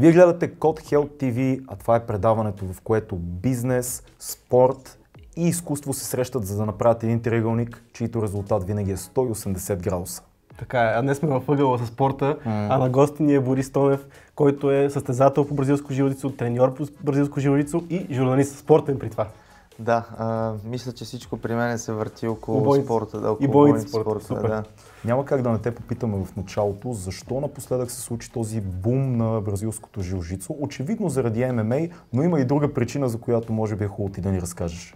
Вие гледате Code Health TV, а това е предаването, в което бизнес, спорт и изкуство се срещат, за да направят един триъгълник, чийто резултат винаги е 180 градуса. Така е, а днес сме във ъгъла с спорта, mm. а на гости ни е Борис Тонев, който е състезател по бразилско жилицо, треньор по бразилско жилицо и журналист спортен при това. Да, а, мисля, че всичко при мен се върти около Обойници. спорта. Да, около И бойните спорта. спорта, супер. Да. Няма как да не те попитаме в началото, защо напоследък се случи този бум на бразилското жилжицо. Очевидно заради ММА, но има и друга причина, за която може би е хубаво ти да ни разкажеш.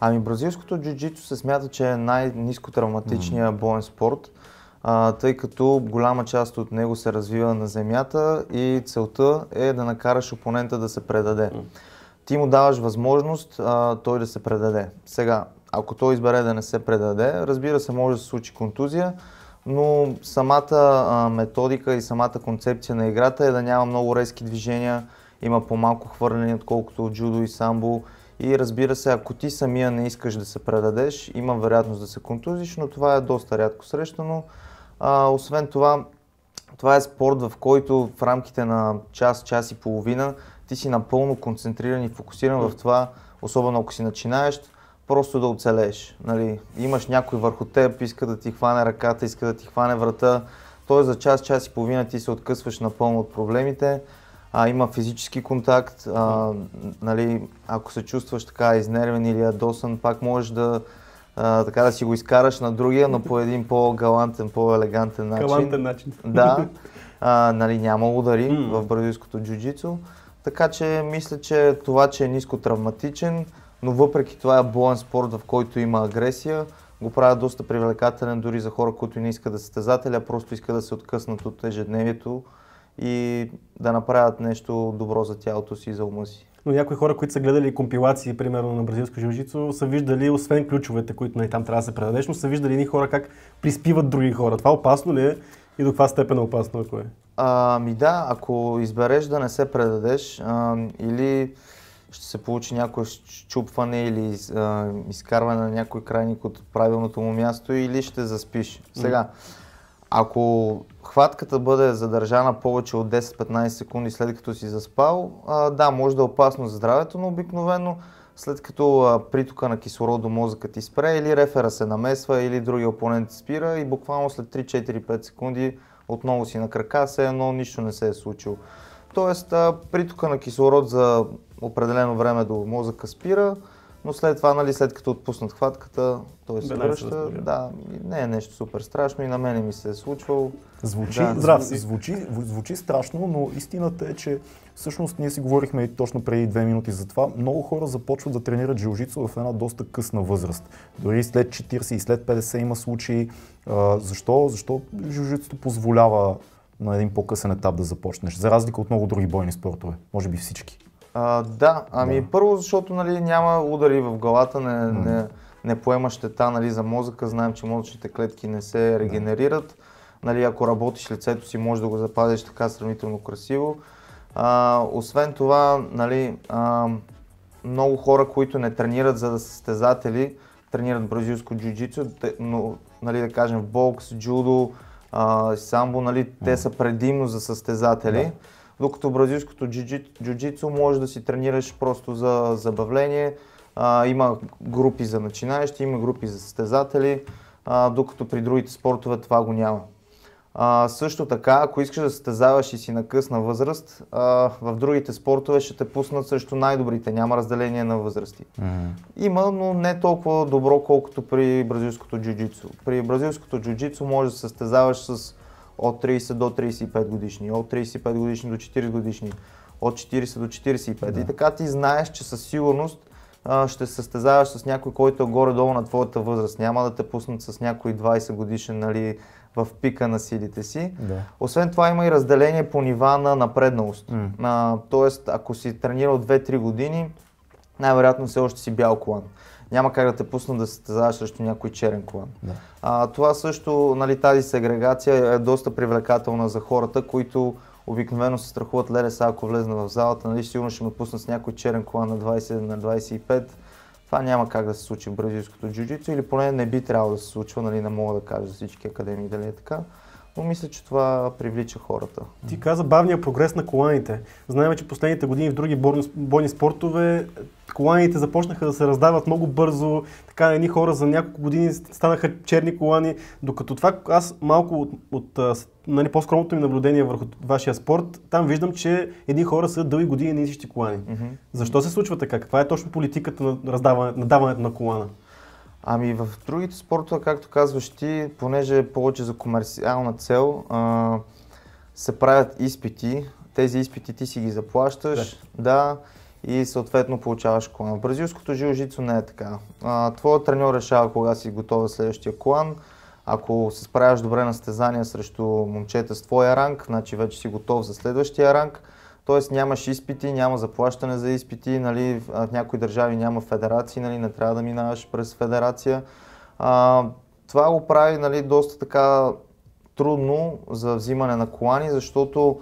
Ами бразилското джуджито се смята, че е най-низко травматичният боен спорт, а, тъй като голяма част от него се развива на земята и целта е да накараш опонента да се предаде. Ти му даваш възможност а, той да се предаде. Сега, ако той избере да не се предаде, разбира се, може да се случи контузия, но самата а, методика и самата концепция на играта е да няма много резки движения, има по-малко хвърляне, отколкото от джудо и самбо. И разбира се, ако ти самия не искаш да се предадеш, има вероятност да се контузиш, но това е доста рядко срещано. А, освен това, това е спорт, в който в рамките на час, час и половина ти си напълно концентриран и фокусиран в това, особено ако си начинаещ, просто да оцелееш. Нали? Имаш някой върху теб, иска да ти хване ръката, иска да ти хване врата. Тоест за час, час и половина ти се откъсваш напълно от проблемите. А, има физически контакт. А, нали, ако се чувстваш така изнервен или ядосан, пак можеш да, а, така да си го изкараш на другия, но по един по-галантен, по-елегантен начин. Галантен начин. Да, а, нали, няма удари М. в бразилското джуджицу. Така че мисля, че това, че е ниско травматичен, но въпреки това е боен спорт, в който има агресия, го правят доста привлекателен дори за хора, които не искат да а просто искат да се откъснат от ежедневието и да направят нещо добро за тялото си и за ума си. Но някои хора, които са гледали компилации, примерно на бразилско жилжицо, са виждали, освен ключовете, които нали, там трябва да се предадеш, но са виждали едни хора как приспиват други хора. Това опасно ли е и до каква степен е опасно, ако е? Ами да, ако избереш да не се предадеш а, или ще се получи някое щупване или а, изкарване на някой крайник от правилното му място или ще заспиш. Сега, ако хватката бъде задържана повече от 10-15 секунди след като си заспал, а, да, може да е опасно за здравето, но обикновено след като притока на кислород до мозъка ти спре или рефера се намесва или другия опонент спира и буквално след 3-4-5 секунди отново си на крака, все едно нищо не се е случило. Тоест притока на кислород за определено време до мозъка спира, но след това, нали, след като отпуснат хватката, той се се връща. възстановява. Да, не е нещо супер страшно и на мене ми се е случвало. Звучи, Да. Здрав звучи, звучи страшно, но истината е, че всъщност ние си говорихме и точно преди две минути за това. Много хора започват да тренират жилжицо в една доста късна възраст. Дори след 40 и след 50 има случаи. Защо? Защо жилжицото позволява на един по-късен етап да започнеш, за разлика от много други бойни спортове? Може би всички. А, да, ами Да. първо, защото нали, няма удари в главата, не, не, не поема щета нали, за мозъка. Знаем, че мозъчните клетки не се регенерират. Нали, ако работиш лицето си, може да го запазиш така сравнително красиво. А, освен това, нали, а, много хора, които не тренират за да са състезатели, тренират бразилско джуджицу, но нали, да кажем бокс, джудо, а, самбо, нали, те са предимно за състезатели. Да. Докато бразилското джуджи- джуджицу може да си тренираш просто за забавление. А, има групи за начинаещи, има групи за състезатели, а, докато при другите спортове това го няма. А, също така, ако искаш да състезаваш и си на късна възраст, а, в другите спортове ще те пуснат срещу най-добрите, няма разделение на възрасти. Има, но не толкова добро, колкото при бразилското джуджицу. При бразилското джуджицу можеш да се състезаваш с от 30 до 35 годишни, от 35 годишни до 40 годишни, от 40 до 45. И така ти знаеш, че със сигурност а, ще се състезаваш с някой, който е горе-долу на твоята възраст. Няма да те пуснат с някой 20 годишен нали, в пика на силите си. Да. Освен това има и разделение по нива на напредналост. М. А, тоест, ако си тренирал 2-3 години, най-вероятно все още си бял колан. Няма как да те пуснат да се състезаваш срещу някой черен колан. Да. А, това също, нали, тази сегрегация е доста привлекателна за хората, които обикновено се страхуват, леле сега ако влезна в залата, нали, сигурно ще ме пуснат с някой черен колан на 20, на 25. Това няма как да се случи в бразилското джуджицу или поне не би трябвало да се случва, нали, не мога да кажа всички академии дали е така. Но мисля, че това привлича хората. Ти каза бавния прогрес на коланите. Знаем, че последните години в други бойни, бойни спортове коланите започнаха да се раздават много бързо. Така едни хора за няколко години станаха черни колани. Докато това аз малко от, от нали, по-скромното ми наблюдение върху вашия спорт, там виждам, че едни хора са дълги години на изищи колани. Mm-hmm. Защо се случва така? Каква е точно политиката на, раздаване, на даването на колана? Ами в другите спортове, както казваш ти, понеже е повече за комерциална цел, а, се правят изпити. Тези изпити ти си ги заплащаш, да, да и съответно получаваш колан. В бразилското жилжицо не е така. А, твоят треньор решава кога си готов за следващия колан. Ако се справяш добре на стезания срещу момчета с твоя ранг, значи вече си готов за следващия ранг. Тоест нямаш изпити, няма заплащане за изпити, нали, в някои държави няма федерации, нали, не трябва да минаваш през федерация. А, това го прави нали, доста така трудно за взимане на колани, защото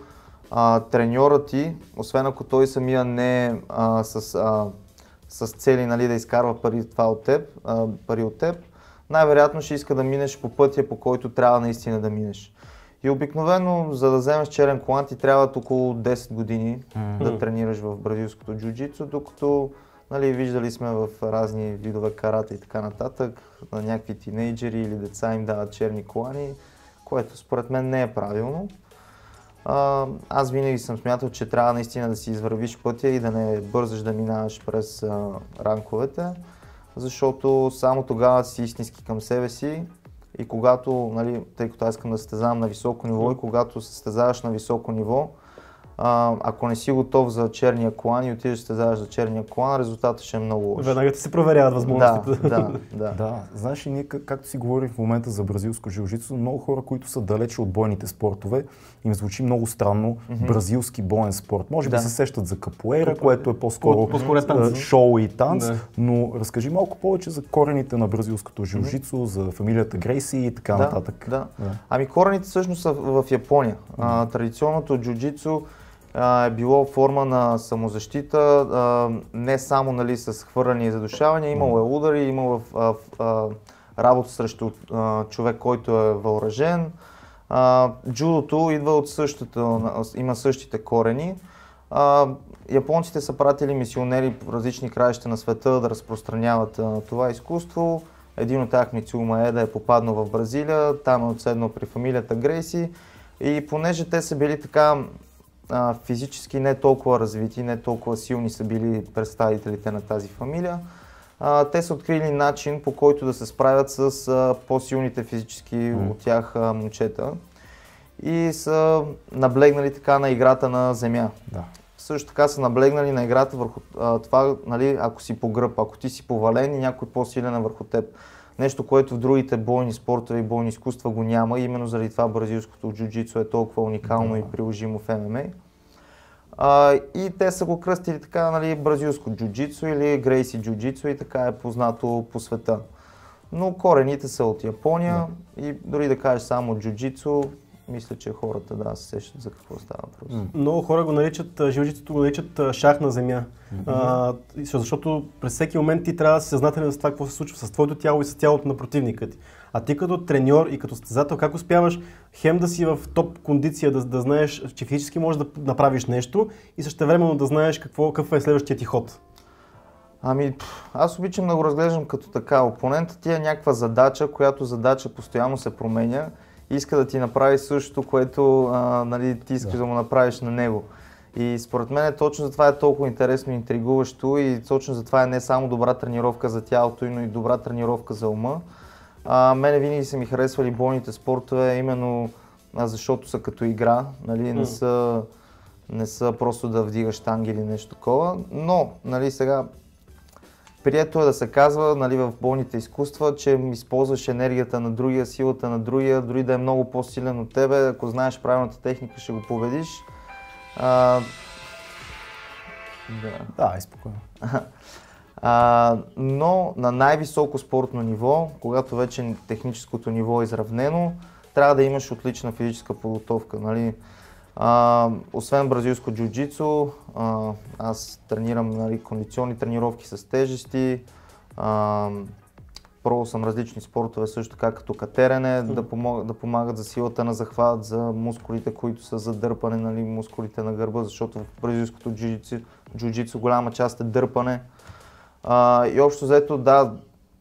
а, треньорът ти, освен ако той самия не е а, с, а, с цели нали, да изкарва пари, това от теб, а, пари от теб, най-вероятно ще иска да минеш по пътя, по който трябва наистина да минеш. И обикновено, за да вземеш черен колан, ти трябва около 10 години mm-hmm. да тренираш в бразилското джуджицу, докато нали, виждали сме в разни видове карата и така нататък, на някакви тинейджери или деца им дават черни колани, което според мен не е правилно. А, аз винаги съм смятал, че трябва наистина да си извървиш пътя и да не бързаш да минаваш през а, ранковете, защото само тогава си истински към себе си и когато, нали, тъй като аз искам да състезавам на високо ниво и когато състезаваш на високо ниво, а, ако не си готов за черния колан и отидеш да състезаваш за черния колан, резултатът ще е много лош. Веднага ти се проверяват възможностите. Да, да, да. да. Знаеш, и ние, както си говорим в момента за бразилско жилжицо, много хора, които са далече от бойните спортове, им звучи много странно mm-hmm. бразилски боен спорт. Може да. би се сещат за капуера, което е по-скоро, по-скоро е шоу и танц, да. но разкажи малко повече за корените на бразилското жилжицо, mm-hmm. за фамилията Грейси и така да, нататък. Да. да. Ами корените всъщност са в Япония. Mm-hmm. А, традиционното джуджицу е било форма на самозащита, не само нали, с хвърляне и задушаване, имало е удари, имало а, работа срещу човек, който е въоръжен. Джудото идва от същата, има същите корени. Японците са пратили мисионери в различни краища на света да разпространяват това изкуство. Един от тях, Мицума Еда, е попаднал в Бразилия, там е отседнал при фамилията Грейси. И понеже те са били така а, физически не толкова развити, не толкова силни са били представителите на тази фамилия, а, те са открили начин по който да се справят с а, по-силните физически mm. от тях а, момчета и са наблегнали така на играта на земя. Да. Също така са наблегнали на играта върху а, това, нали, ако си по гръб, ако ти си повален и някой по-силен е върху теб. Нещо, което в другите бойни спортове и бойни изкуства го няма. Именно заради това бразилското джуджицу е толкова уникално да. и приложимо в ММА. А, и те са го кръстили така, нали, бразилско джуджицу или грейси джуджицу и така е познато по света. Но корените са от Япония да. и дори да кажеш само джуджицу, мисля, че хората да се сещат за какво става въпрос. Mm. Много хора го наричат, жилжицето го наричат шах на земя. Mm-hmm. А, защото през всеки момент ти трябва да си съзнателен за това какво се случва с твоето тяло и с тялото на противника ти. А ти като треньор и като състезател, как успяваш хем да си в топ кондиция, да, да знаеш, че физически можеш да направиш нещо и също времено да знаеш какво, какъв е следващия ти ход? Ами, аз обичам да го разглеждам като така. Опонентът ти е някаква задача, която задача постоянно се променя иска да ти направи същото, което а, нали, ти искаш да. да му направиш на него. И според мен точно затова е толкова интересно и интригуващо и точно затова е не само добра тренировка за тялото, но и добра тренировка за ума. А, мене винаги са ми харесвали бойните спортове, именно а, защото са като игра, нали, не, са, не са просто да вдигаш танги или нещо такова. Но, нали, сега Прието е да се казва нали, в болните изкуства, че използваш енергията на другия, силата на другия, дори да е много по-силен от тебе. Ако знаеш правилната техника, ще го победиш. А, да, да, спокойно. А, но на най-високо спортно ниво, когато вече техническото ниво е изравнено, трябва да имаш отлична физическа подготовка. Нали? А, освен бразилско джуджицу, аз тренирам нали, кондиционни тренировки с тежести, а, пробвал съм различни спортове, също така като катерене, да, помогат, да помагат за силата на захват, за мускулите, които са за дърпане, нали, мускулите на гърба, защото в бразилското джуджицу голяма част е дърпане. А, и общо взето, да,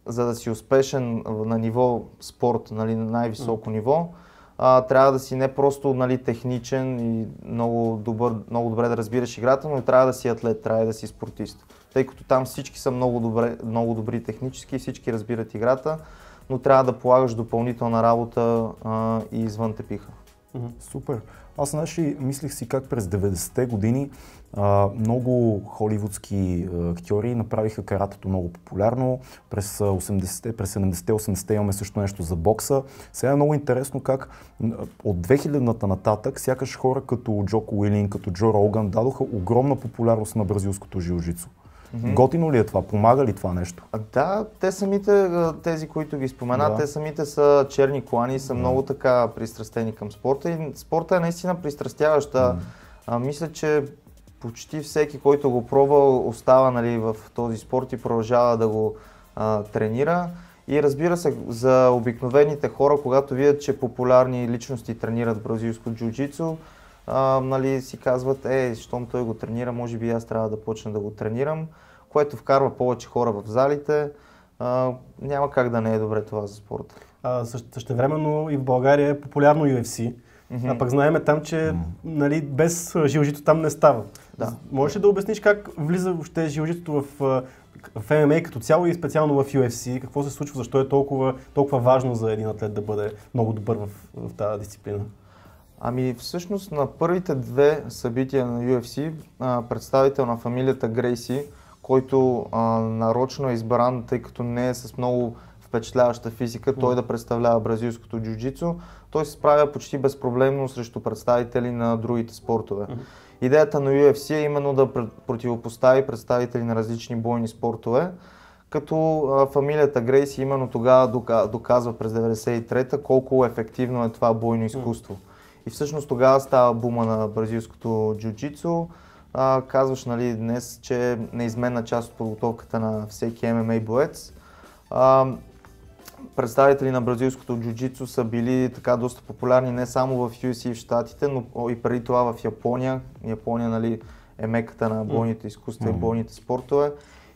за да си успешен на ниво спорт, нали, на най-високо mm. ниво, а, трябва да си не просто нали, техничен и много, добър, много добре да разбираш играта, но трябва да си атлет, трябва да си спортист. Тъй като там всички са много, добре, много добри технически, всички разбират играта, но трябва да полагаш допълнителна работа а, и извън тепиха. Супер. Аз значи мислих си как през 90-те години а, много холивудски актьори направиха каратето много популярно. През 80-те, през 70-те, 80-те имаме също нещо за бокса. Сега е много интересно как от 2000-та нататък сякаш хора като Джоко Уилин, като Джо Роган дадоха огромна популярност на бразилското жилжицо. Mm-hmm. Готино ли е това? Помага ли това нещо? Да, те самите, тези, които ги спомена, да. те самите са черни колани, са да. много така пристрастени към спорта и спорта е наистина пристрастяваща. Mm. А, мисля, че почти всеки, който го пробва, остава нали, в този спорт и продължава да го а, тренира. И разбира се, за обикновените хора, когато видят, че популярни личности тренират бразилско джуджицу, а, нали, си казват, е, щом той го тренира, може би аз трябва да почна да го тренирам, което вкарва повече хора в залите. А, няма как да не е добре това за спорта. А, също, времено и в България е популярно UFC. Mm-hmm. А пък знаеме там, че mm-hmm. нали, без жилжито там не става. Да. Можеш ли да обясниш как влиза въобще жилжитото в, в MMA като цяло и специално в UFC? Какво се случва? Защо е толкова, толкова важно за един атлет да бъде много добър в, в тази дисциплина? Ами всъщност на първите две събития на UFC представител на фамилията Грейси, който а, нарочно е избран, тъй като не е с много впечатляваща физика, той да представлява бразилското джуджицу, той се справя почти безпроблемно срещу представители на другите спортове. Идеята на UFC е именно да противопостави представители на различни бойни спортове, като фамилията Грейси именно тогава доказва през 93-та колко ефективно е това бойно изкуство. Mm. И всъщност тогава става бума на бразилското джуджицу. Казваш нали, днес, че е неизменна част от подготовката на всеки ММА боец. А, представители на бразилското джуджицу са били така доста популярни не само в UFC в Штатите, но и преди това в Япония. Япония нали, е меката на бойните изкуства и бойните спортове.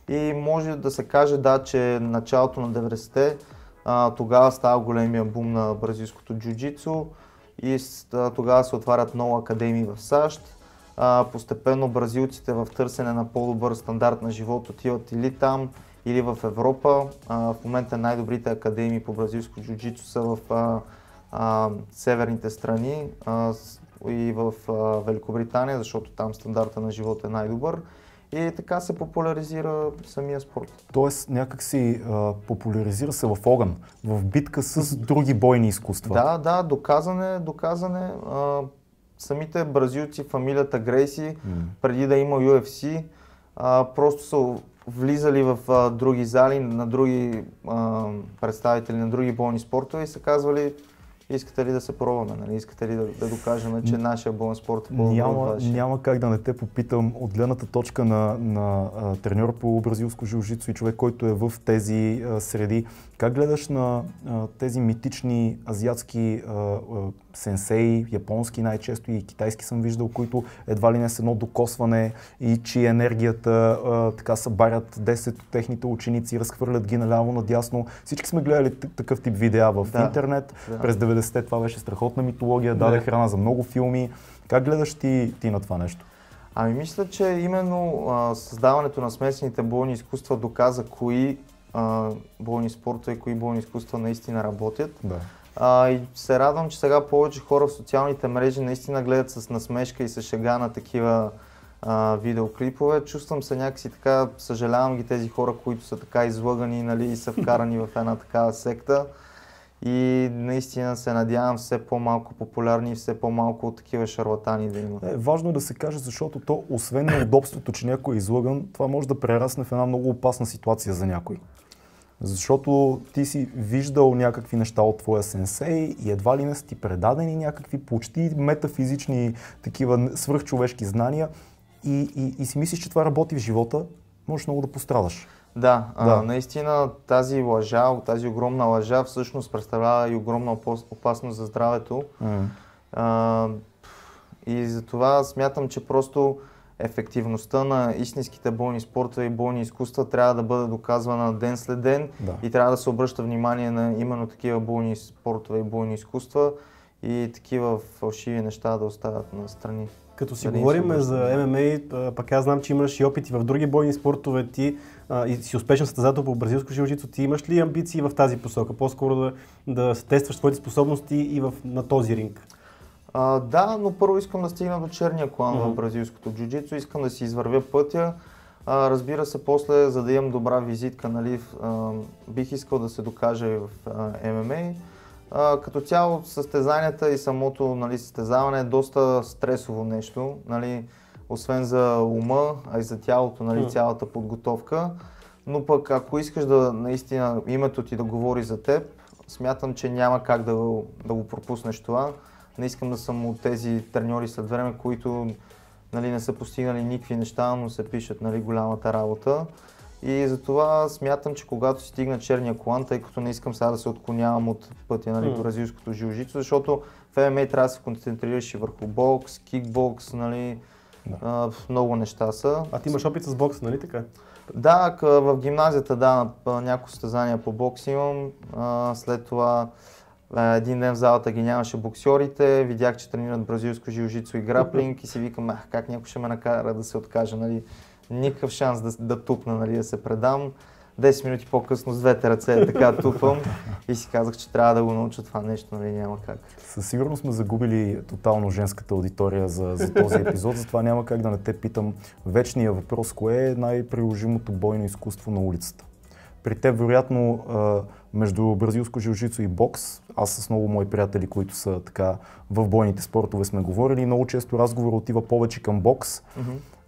И може да се каже, да, че началото на 90-те тогава става големия бум на бразилското джуджицу и тогава се отварят много академии в САЩ. постепенно бразилците в търсене на по-добър стандарт на живот отиват или там, или в Европа. в момента най-добрите академии по бразилско джуджицу са в северните страни и в Великобритания, защото там стандарта на живот е най-добър. И така се популяризира самия спорт. Тоест някак си а, популяризира се в огън, в битка с други бойни изкуства. Да, да, доказане, доказане. А, самите бразилци, фамилията Грейси, mm. преди да има UFC, а, просто са влизали в а, други зали, на други а, представители на други бойни спортове и са казвали Искате ли да се пробваме? Нали? Искате ли да, да докажем, че нашия болен спорт е по няма, няма как да не те попитам от гледната точка на, на а, треньор по бразилско жилжицо и човек, който е в тези а, среди. Как гледаш на а, тези митични азиатски а, а, сенсеи, японски най-често и китайски съм виждал, които едва ли не с едно докосване и че енергията а, така събарят 10 от техните ученици, разхвърлят ги наляво надясно. Всички сме гледали такъв тип видеа в да. интернет. Да. През 90-те това беше страхотна митология, даде храна за много филми. Как гледаш ти, ти на това нещо? Ами мисля, че именно а, създаването на смесените бойни изкуства доказа кои а, бойни спортове и кои бойни изкуства наистина работят. Да. А, и се радвам, че сега повече хора в социалните мрежи наистина гледат с насмешка и с шега на такива а, видеоклипове. Чувствам се някакси така, съжалявам ги тези хора, които са така излъгани нали, и са вкарани в една такава секта. И наистина се надявам все по-малко популярни и все по-малко от такива шарлатани да има. Е, важно е да се каже, защото то, освен на удобството, че някой е излъган, това може да прерасне в една много опасна ситуация за някой. Защото ти си виждал някакви неща от твоя сенсей и едва ли не са ти предадени някакви почти метафизични такива свръхчовешки знания и, и, и си мислиш, че това работи в живота, можеш много да пострадаш. Да, Да. А, наистина тази лъжа, тази огромна лъжа всъщност представлява и огромна опасност за здравето. М. А, и затова смятам, че просто ефективността на истинските бойни спортове и бойни изкуства трябва да бъде доказвана ден след ден Да. и трябва да се обръща внимание на именно такива бойни спортове и бойни изкуства и такива фалшиви неща да оставят на страни. Като си Да не им се говорим за ММА, пък аз знам, че имаш и опити в други бойни спортове, ти а, и си успешен състезател по бразилско жилжицо, ти имаш ли амбиции в тази посока? По-скоро да, да тестваш своите способности и в, на този ринг? А, да, но първо искам да стигна до черния клан Мгм. в бразилското джуджицу, искам да си извървя пътя. А, разбира се, после, за да имам добра визитка, нали, а, бих искал да се докажа и в а, ММА. А, като цяло състезанията и самото нали, състезаване е доста стресово нещо, нали, освен за ума, а и за тялото, нали, Мгм. цялата подготовка. Но пък ако искаш да наистина името ти да говори за теб, смятам, че няма как да, да го пропуснеш това. Не искам да съм от тези треньори след време, които нали, не са постигнали никакви неща, но се пишат нали, голямата работа. И затова смятам, че когато си стигна черния колан, тъй като не искам сега да се отклонявам от пътя нали, Мгм. бразилското жилжицо, защото в ММА трябва да се концентрираш и върху бокс, кикбокс, нали, Да. а, много неща са. А ти имаш опит с бокса, нали така? Да, в гимназията, да, няколко състезания по бокс имам. А, след това един ден в залата ги нямаше боксерите, видях, че тренират бразилско жилжицо и граплинг и си викам, ах, как някой ще ме накара да се откажа, нали? Никакъв шанс да, да тупна, нали, да се предам. 10 минути по-късно с двете ръце така тупам и си казах, че трябва да го науча това нещо, нали, няма как. Със сигурност сме загубили тотално женската аудитория за, за този епизод, затова няма как да не те питам вечния въпрос, кое е най-приложимото бойно изкуство на улицата? При теб, вероятно, между бразилско жилжицо и бокс, аз с много мои приятели, които са така в бойните спортове сме говорили, много често разговор отива повече към бокс,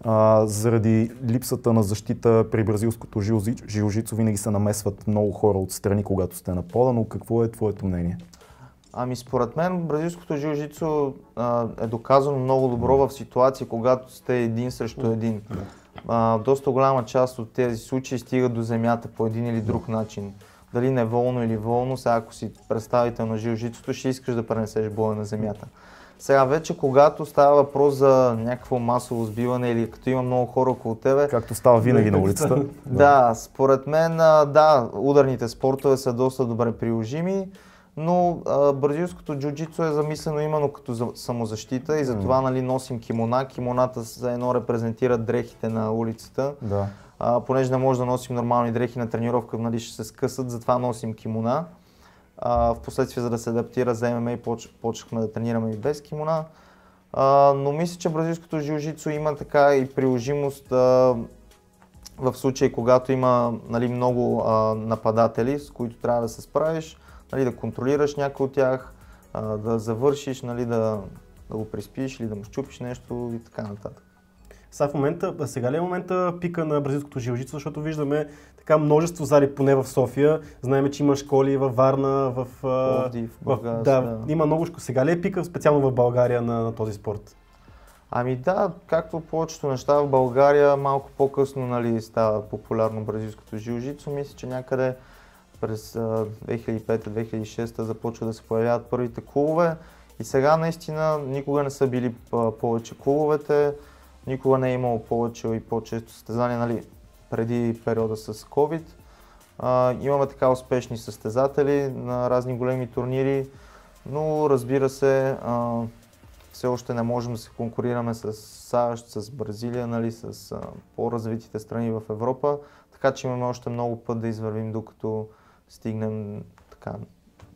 а, заради липсата на защита при бразилското жилжицо винаги се намесват много хора отстрани, когато сте на пода, но какво е твоето мнение? Ами според мен бразилското жилжицо а, е доказано много добро в ситуации, когато сте един срещу един. А, доста голяма част от тези случаи стигат до земята по един или друг начин. Дали неволно или волно, сега ако си представител на жилжицото, ще искаш да пренесеш боя на земята. Сега вече, когато става въпрос за някакво масово сбиване или като има много хора около тебе, Както става винаги на улицата. да, според мен, да, ударните спортове са доста добре приложими, но а, бразилското джуджицу е замислено именно като за самозащита и затова нали, носим кимона. Кимоната за едно репрезентират дрехите на улицата. Да. А, понеже не може да носим нормални дрехи на тренировка, нали, ще се скъсат, затова носим кимона. А, впоследствие, за да се адаптира за ММА, поч, почнахме да тренираме и без кимона. А, но мисля, че бразилското жилжицу има така и приложимост а, в случай, когато има нали, много а, нападатели, с които трябва да се справиш, нали, да контролираш някой от тях, а, да завършиш, нали, да, да го приспиш или да му щупиш нещо и така нататък. Сега в момента, сега ли е момента пика на бразилското жилжицо, защото виждаме така множество зали, поне в София. Знаем, че има школи във Варна, в... Пловдив, Бургас, да, да. има много школи. Сега ли е пика специално в България на, на този спорт? Ами да, както повечето неща в България, малко по-късно нали, става популярно бразилското жилжицо. Мисля, че някъде през а, 2005-2006 започва да се появяват първите клубове. И сега наистина никога не са били повече клубовете, никога не е имало повече и по-често състезания нали, преди периода с COVID. А, имаме така успешни състезатели на разни големи турнири, но разбира се, а, все още не можем да се конкурираме с САЩ, с Бразилия, нали, с а, по-развитите страни в Европа, така че имаме още много път да извървим, докато стигнем така,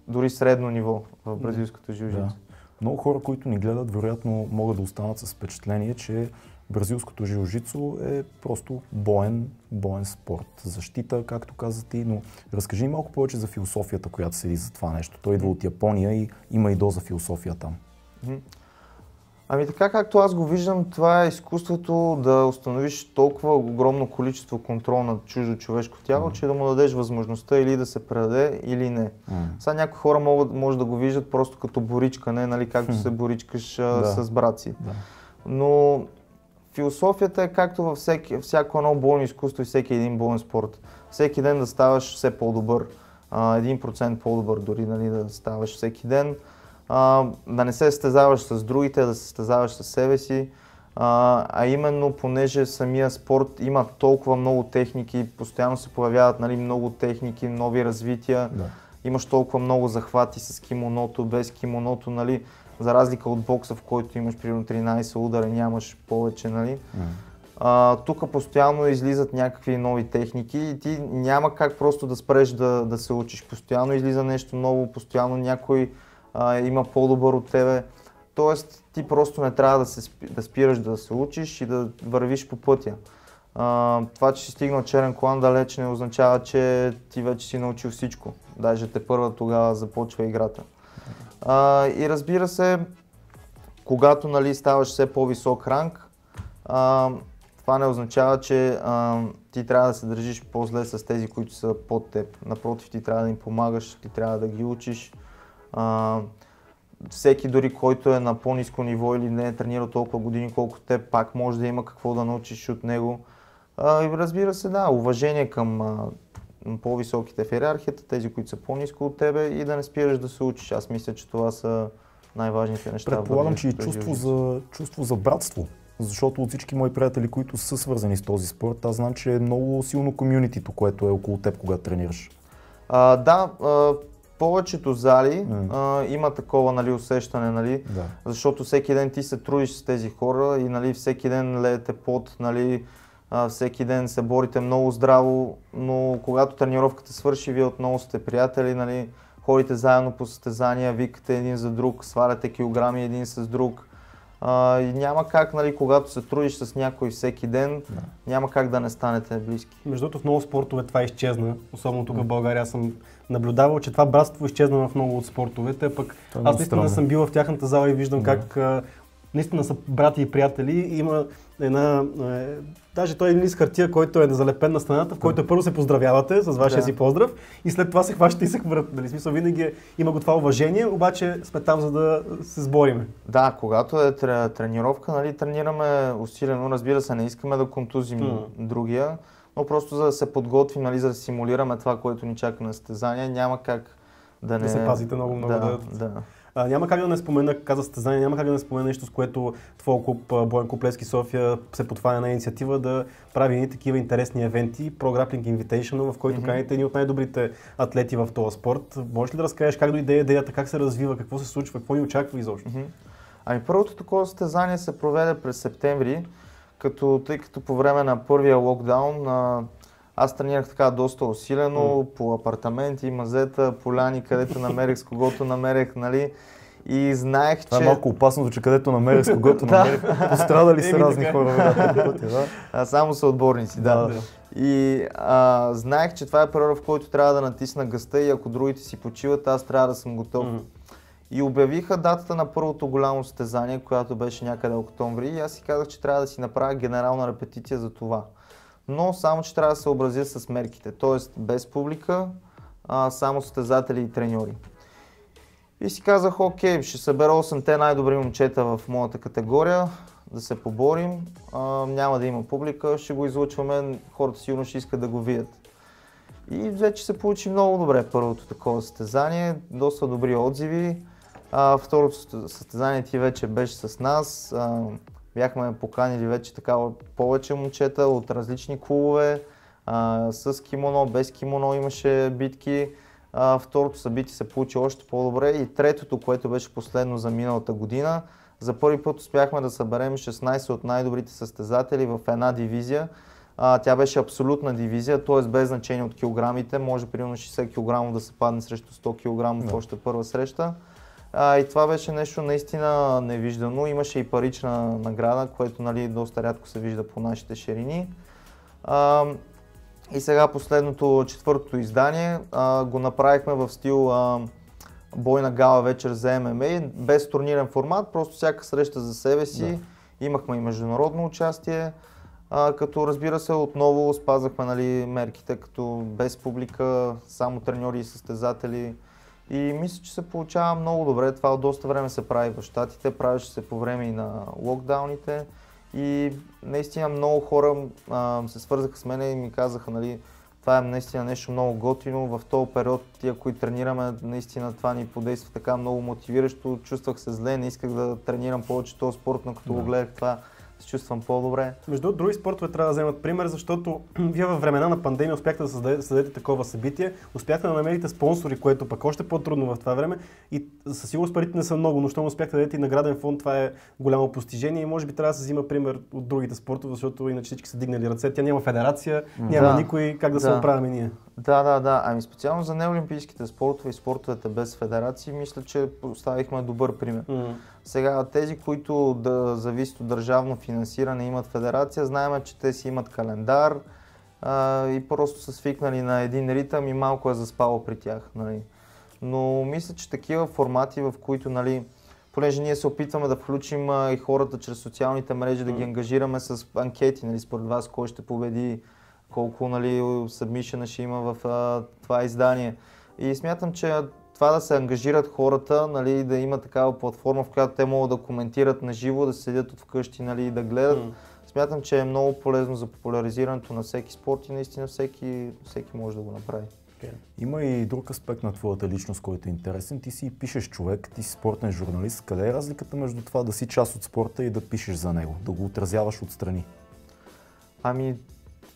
дори средно ниво в бразилското жилжицо. Да. Много хора, които ни гледат, вероятно могат да останат с впечатление, че бразилското жилжицо е просто боен, боен спорт. Защита, както каза ти, но разкажи малко повече за философията, която седи за това нещо. Той идва от Япония и има и доза философия там. Ами така както аз го виждам, това е изкуството да установиш толкова огромно количество контрол над чуждо човешко тяло, че да му дадеш възможността или да се предаде, или не. Сега някои хора могат, може да го виждат просто като боричкане, нали, както се боричкаш а, Да. с брат си. Да. Но философията е както във всеки, всяко едно болно изкуство и всеки един болен спорт. Всеки ден да ставаш все по-добър. А, 1% по-добър дори нали, да ставаш всеки ден. А, да не се състезаваш с другите, да се състезаваш с себе си. А, а именно, понеже самия спорт има толкова много техники, постоянно се появяват нали, много техники, нови развития. Да. Имаш толкова много захвати с кимоното, без кимоното, нали, за разлика от бокса, в който имаш примерно 13 удара, нямаш повече, нали. А, тук постоянно излизат някакви нови техники и ти няма как просто да спреш да, да се учиш. Постоянно излиза нещо ново, постоянно някой а, има по-добър от тебе. Тоест ти просто не трябва да, се, да спираш да се учиш и да вървиш по пътя. А, това, че си стигнал черен колан далеч не означава, че ти вече си научил всичко. Даже те първа тогава започва играта. А, и разбира се, когато нали, ставаш все по-висок ранг, а, това не означава, че а, ти трябва да се държиш по-зле с тези, които са под теб. Напротив, ти трябва да им помагаш, ти трябва да ги учиш. А, всеки дори който е на по-низко ниво или не е тренирал толкова години, колкото те, пак може да има какво да научиш от него. А, и разбира се, да, уважение към а, по-високите в иерархията, тези, които са по-низко от тебе и да не спираш да се учиш. Аз мисля, че това са най-важните неща. Предполагам, че и чувство за, чувство за братство. Защото от всички мои приятели, които са свързани с този спорт, аз знам, че е много силно комюнитито, което е около теб, когато тренираш. А, да, а, повечето зали а, има такова нали, усещане, нали, Да. защото всеки ден ти се трудиш с тези хора и нали, всеки ден леете пот, нали, всеки ден се борите много здраво, но когато тренировката свърши, вие отново сте приятели, нали, ходите заедно по състезания, викате един за друг, сваляте килограми един с друг. А, и няма как, нали, когато се трудиш с някой всеки ден, Да. няма как да не станете близки. Между другото, в много спортове това изчезна. Особено тук в България аз съм наблюдавал, че това братство изчезна в много от спортовете. Пък е аз наистина съм бил в тяхната зала и виждам Да. как наистина са брати и приятели. Има една... Е, даже той е лист хартия, който е залепен на стената, в който първо се поздравявате с вашия Да. си поздрав и след това се хващате и се хвърт. Нали, смисъл, винаги е, има го това уважение, обаче сме там за да се сбориме. Да, когато е тре- тренировка, нали, тренираме усилено. Разбира се, не искаме да контузим М. другия, но просто за да се подготвим, нали, за да симулираме това, което ни чака на състезание, няма как да не... се пазите много, много да, да- да. А, няма как да не спомена, каза състезание, няма как да не спомена нещо, с което твоя клуб а, Боен клуб Левски София се подхвана на инициатива да прави едни такива интересни евенти, Pro Grappling Invitational, в който Мгм. каните едни от най-добрите атлети в този спорт. Можеш ли да разкажеш как дойде идеята, как се развива, какво се случва, какво ни очаква изобщо? Мгм. Ами първото такова състезание се проведе през септември, като, тъй като по време на първия локдаун аз тренирах така доста усилено по апартаменти, мазета, поляни, където намерих с когото намерих, нали? И знаех, Това че... е малко опасното, че където намерих, с когото намерих, пострадали са разни хора. да. А, само са отборници, да. Да. И а, знаех, че това е периода, в който трябва да натисна гъста и ако другите си почиват, аз трябва да съм готов. М. И обявиха датата на първото голямо състезание, която беше някъде октомври и аз си казах, че трябва да си направя генерална репетиция за това. Но само, че трябва да се съобразя с мерките, т.е. без публика, а, само състезатели и треньори. И си казах, окей, ще събера 8-те най-добри момчета в моята категория, да се поборим, а, няма да има публика, ще го излучваме, хората сигурно ще искат да го видят. И вече се получи много добре първото такова състезание, доста добри отзиви. А, второто съст- състезание ти вече беше с нас. А, бяхме поканили вече такава повече момчета от различни клубове. А, с кимоно, без кимоно имаше битки. А, второто събитие се получи още по-добре. И третото, което беше последно за миналата година, за първи път успяхме да съберем 16 от най-добрите състезатели в една дивизия. А, тя беше абсолютна дивизия, т.е. без значение от килограмите. Може примерно 60 кг да се падне срещу 100 кг в още първа среща. А, и това беше нещо наистина невиждано. Имаше и парична награда, което нали, доста рядко се вижда по нашите ширини. А, и сега последното, четвъртото издание, а, го направихме в стил а, бойна гала вечер за ММА, без турнирен формат, просто всяка среща за себе си. Имахме и международно участие, а, като разбира се отново спазвахме нали, мерките, като без публика, само треньори и състезатели. И мисля, че се получава много добре. Това от доста време се прави в Штатите, правеше се по време и на локдауните. И наистина много хора а, се свързаха с мен и ми казаха, нали, това е наистина нещо много готино. В този период, тия, които тренираме, наистина това ни подейства така много мотивиращо. Чувствах се зле, не исках да тренирам повече този спорт, но като да. го гледах това, се чувствам по-добре. Между други спортове трябва да вземат пример, защото вие във времена на пандемия успяхте да създадете, такова събитие, успяхте да намерите спонсори, което пък още по-трудно в това време и със сигурност парите не са много, но щом успяхте да дадете и награден фонд, това е голямо постижение и може би трябва да се взима пример от другите спортове, защото иначе всички са дигнали ръце. Тя няма федерация, няма да. никой как да, да. се оправяме ние. Да, да, да. Ами специално за неолимпийските спортове и спортовете без федерации, мисля, че поставихме добър пример. Mm. Сега тези, които да зависят от държавно финансиране, имат федерация, знаем, че те си имат календар а, и просто са свикнали на един ритъм и малко е заспало при тях. Нали. Но мисля, че такива формати, в които, нали, понеже ние се опитваме да включим а, и хората чрез социалните мрежи, да ги ангажираме с анкети, нали, според вас кой ще победи, колко нали, събмишена ще има в а, това издание. И смятам, че това да се ангажират хората, нали, да има такава платформа, в която те могат да коментират на живо, да седят от вкъщи нали, и да гледат. Mm. Смятам, че е много полезно за популяризирането на всеки спорт и наистина всеки, всеки може да го направи. Okay. Има и друг аспект на твоята личност, който е интересен. Ти си пишеш човек, ти си спортен журналист. Къде е разликата между това да си част от спорта и да пишеш за него, да го отразяваш отстрани? Ами,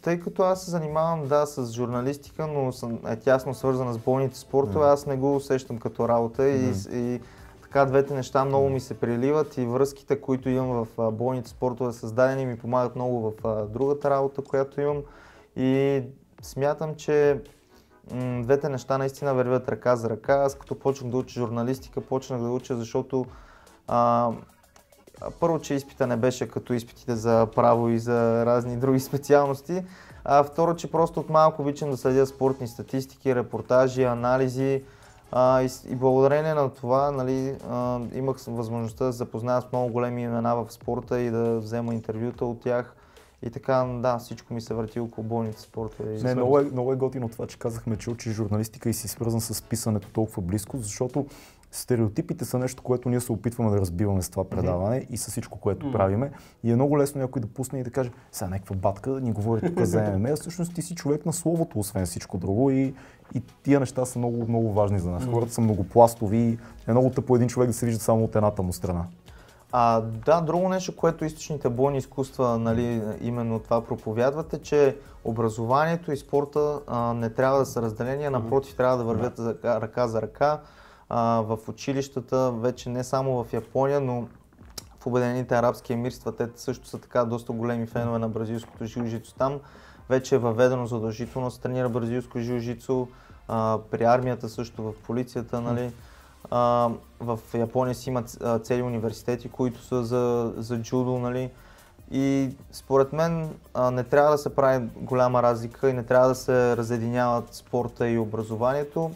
тъй като аз се занимавам, да, с журналистика, но съм е тясно свързана с болните спортове, аз не го усещам като работа и, и така двете неща много ми се приливат и връзките, които имам в болните спортове, създадени ми помагат много в другата работа, която имам. И смятам, че двете неща наистина вървят ръка за ръка. Аз като почнах да уча журналистика, почнах да уча, защото а, първо, че изпита не беше като изпитите за право и за разни други специалности. А второ, че просто от малко обичам да следя спортни статистики, репортажи, анализи. А, и, и благодарение на това нали, а, имах възможността да запозная с много големи имена в спорта и да взема интервюта от тях. И така, да, всичко ми се върти около болните спортове. Не, много е, много е готино това, че казахме, че учиш журналистика и си свързан с писането толкова близко, защото Стереотипите са нещо, което ние се опитваме да разбиваме с това предаване mm-hmm. и с всичко, което mm-hmm. правиме. И е много лесно някой да пусне и да каже, сега някаква батка да ни говори тук за ММА, всъщност ти си човек на словото, освен всичко друго и, и тия неща са много, много важни за нас. Mm-hmm. Хората са многопластови и е много тъпо един човек да се вижда само от едната му страна. А, да, друго нещо, което източните бойни изкуства, нали, именно това проповядват е, че образованието и спорта а, не трябва да са разделени, а напротив трябва да вървят да. За, ръка за ръка а, в училищата, вече не само в Япония, но в Обединените арабски емирства, те също са така доста големи фенове на бразилското жилжицо. Там вече е въведено задължително се тренира бразилско жилжицо, при армията също, в полицията, нали. А, в Япония си имат цели университети, които са за, за джудо, нали. И според мен а, не трябва да се прави голяма разлика и не трябва да се разединяват спорта и образованието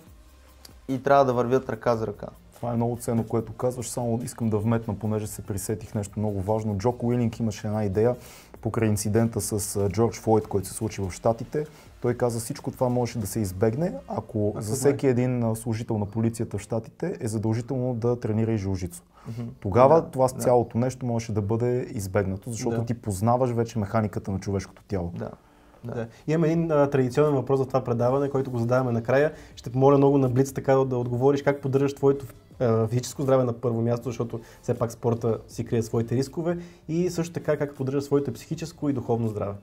и трябва да вървят ръка за ръка. Това е много ценно, което казваш. Само искам да вметна, понеже се присетих нещо много важно. Джок Уилинг имаше една идея покрай инцидента с Джордж Флойд, който се случи в Штатите. Той каза, всичко това може да се избегне, ако а, за всеки един служител на полицията в Штатите е задължително да тренира и жилжицо. Mm-hmm. Тогава да, това с цялото да. нещо можеше да бъде избегнато, защото да. ти познаваш вече механиката на човешкото тяло. Да. Да. Имаме един а, традиционен въпрос за това предаване, който го задаваме накрая. Ще помоля много на Блиц така да отговориш как поддържаш твоето а, физическо здраве на първо място, защото все пак спорта си крие своите рискове и също така как поддържаш своето психическо и духовно здраве.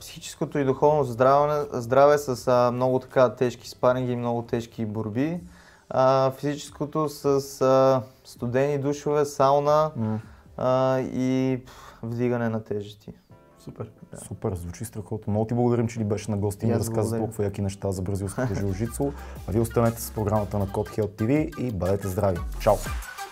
Психическото и духовно здраве, здраве с а, много така тежки спаринги и много тежки борби. А, физическото с а, студени душове, сауна mm. а, и вдигане на тежести. Супер. Да. Супер, звучи страхотно. Много ти благодарим, че ни беше на гости и да разказа толкова яки неща за бразилското жилжицо. А вие останете с програмата на Code Health TV и бъдете здрави. Чао!